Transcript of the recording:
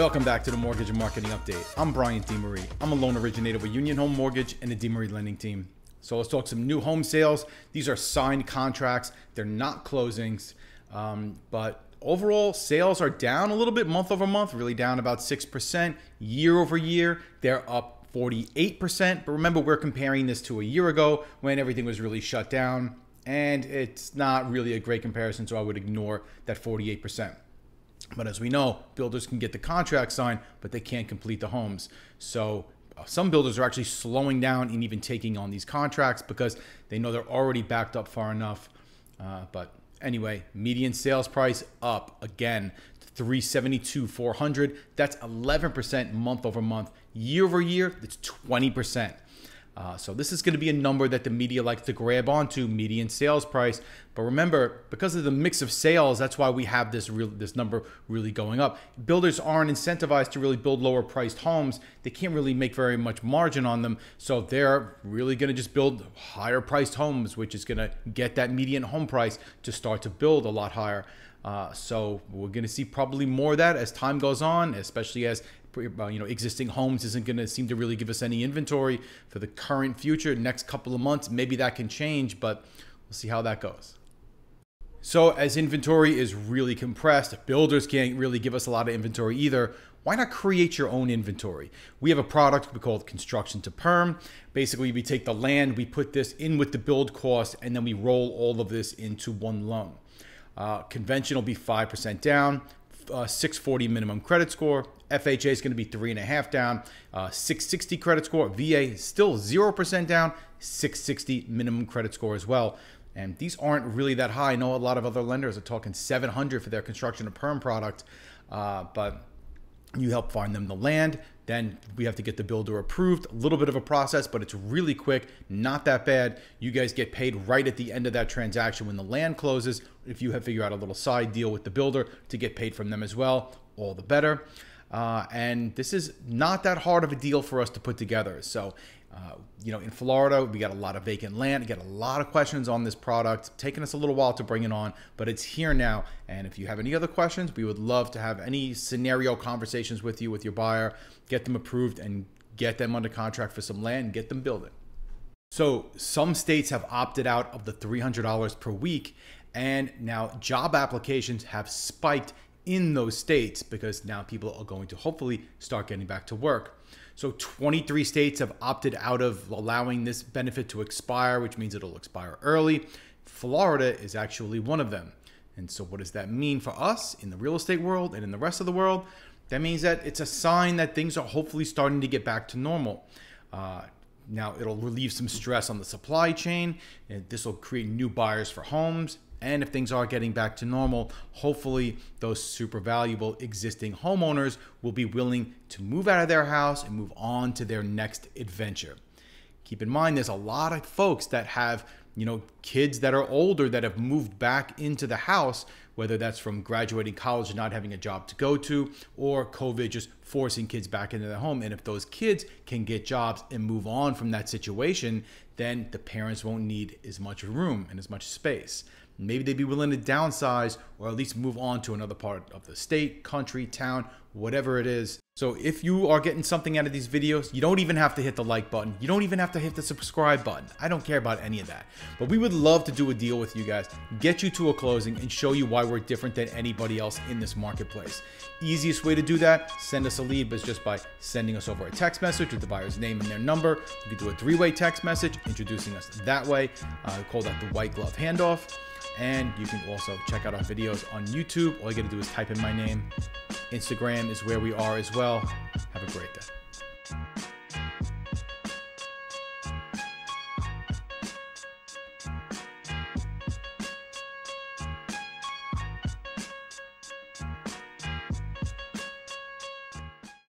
Welcome back to the Mortgage and Marketing Update. I'm Brian DeMarie. I'm a loan originator with Union Home Mortgage and the DeMarie Lending Team. So let's talk some new home sales. These are signed contracts. They're not closings, um, but overall sales are down a little bit month over month, really down about 6%. Year over year, they're up 48%. But remember, we're comparing this to a year ago when everything was really shut down. And it's not really a great comparison, so I would ignore that 48%. But as we know, builders can get the contract signed, but they can't complete the homes. So uh, some builders are actually slowing down and even taking on these contracts because they know they're already backed up far enough. Uh, but anyway, median sales price up again, 372 400. That's 11% month over month. Year over year, it's 20%. Uh, so this is going to be a number that the media likes to grab onto, median sales price. But remember, because of the mix of sales, that's why we have this real this number really going up. Builders aren't incentivized to really build lower priced homes. They can't really make very much margin on them. So they're really going to just build higher priced homes, which is going to get that median home price to start to build a lot higher. Uh, so we're going to see probably more of that as time goes on, especially as you know existing homes isn't going to seem to really give us any inventory for the current future next couple of months. Maybe that can change but we'll see how that goes. So as inventory is really compressed builders can't really give us a lot of inventory either. Why not create your own inventory? We have a product we call construction to perm. Basically we take the land we put this in with the build cost and then we roll all of this into one loan uh, conventional be 5% down uh, 640 minimum credit score. FHA is going to be three and a half down. Uh, 660 credit score. VA still 0% down. 660 minimum credit score as well. And these aren't really that high. I know a lot of other lenders are talking 700 for their construction to perm product, uh, but you help find them the land. Then we have to get the builder approved. A little bit of a process, but it's really quick, not that bad. You guys get paid right at the end of that transaction when the land closes. If you have figure out a little side deal with the builder to get paid from them as well, all the better. Uh, and this is not that hard of a deal for us to put together. So uh, you know, in Florida, we got a lot of vacant land. Get a lot of questions on this product. Taking us a little while to bring it on, but it's here now. And if you have any other questions, we would love to have any scenario conversations with you with your buyer, get them approved, and get them under contract for some land, get them building. So some states have opted out of the $300 per week, and now job applications have spiked in those states because now people are going to hopefully start getting back to work. So 23 states have opted out of allowing this benefit to expire, which means it'll expire early. Florida is actually one of them. And so, what does that mean for us in the real estate world and in the rest of the world? That means that it's a sign that things are hopefully starting to get back to normal. Uh, now, it'll relieve some stress on the supply chain. And this will create new buyers for homes. And if things are getting back to normal, hopefully those super valuable existing homeowners will be willing to move out of their house and move on to their next adventure. Keep in mind, there's a lot of folks that have, you know, kids that are older that have moved back into the house, whether that's from graduating college and not having a job to go to, or COVID just forcing kids back into their home. And if those kids can get jobs and move on from that situation, then the parents won't need as much room and as much space. Maybe they'd be willing to downsize or at least move on to another part of the state, country, town, whatever it is. So if you are getting something out of these videos, you don't even have to hit the like button. You don't even have to hit the subscribe button. I don't care about any of that. But we would love to do a deal with you guys, get you to a closing, and show you why we're different than anybody else in this marketplace. Easiest way to do that, send us a lead, is just by sending us over a text message with the buyer's name and their number. You can do a three-way text message introducing us that way. Uh, call that the white glove handoff. And you can also check out our videos on YouTube. All you got to do is type in my name. Instagram is where we are as well. Have a great day.